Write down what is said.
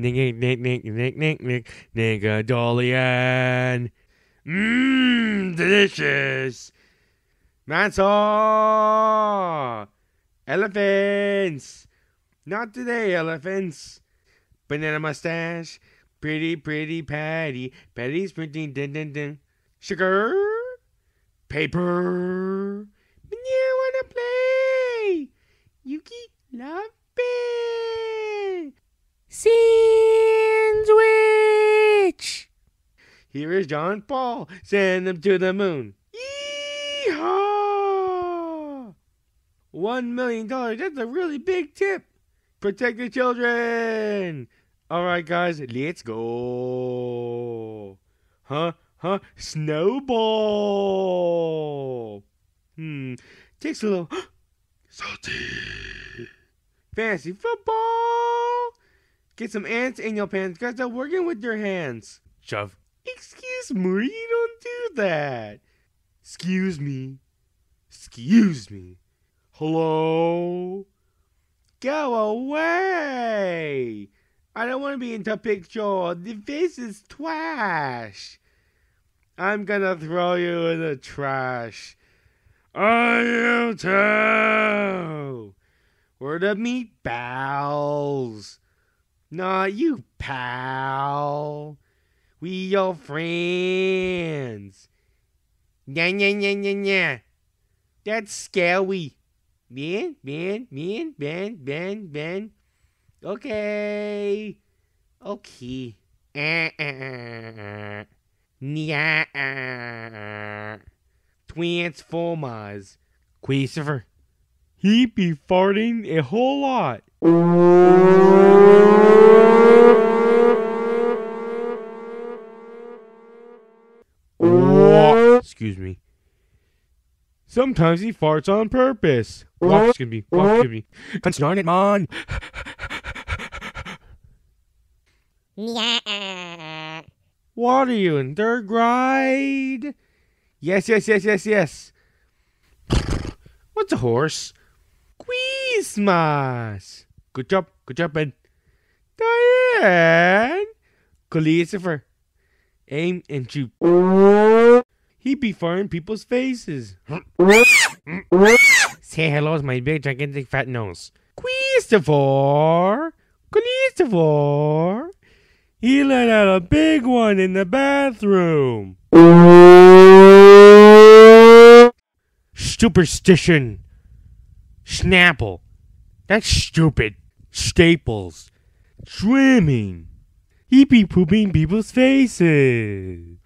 Nick, nick, nick, nick, nick, nick, nick, Nickelodeon. Mmm, delicious. Mansaw. Elephants. Not today, elephants. Banana mustache. Pretty, pretty Patty. Patty's printing. Dun, dun, dun. Sugar. Paper. Here is John Paul. Send them to the moon. Yeehaw! One million dollars. That's a really big tip. Protect the children. All right, guys, let's go. Huh? Huh? Snowball. Hmm. Takes a little salty. Fantasy football. Get some ants in your pants. Guys, start working with your hands. Shove. Excuse me, you don't do that. Excuse me. Excuse me. Hello? Go away. I don't want to be in the picture. Face is trash. I'm gonna throw you in the trash. Are you too? We're the meatballs. Not you, pal. We your friends. Nya nya nya nya nya. That's scary. Man, man, man, Ben, Ben, Ben. Okay. Okay. Uh, uh, uh, uh. Transformers. Christopher. He be farting a whole lot. Excuse me. Sometimes he farts on purpose. Walk, excuse me. Walk, excuse me. Concern it, man. What are you in third grade? Yes, yes, yes, yes, yes. What's a horse? Christmas. Good job, good job, Ben. Diane. Christopher. Aim and shoot. He be firing people's faces. Say hello to my big gigantic fat nose. Christopher. Christopher. He let out a big one in the bathroom. Superstition. Snapple. That's stupid. Staples. Swimming. He be pooping people's faces.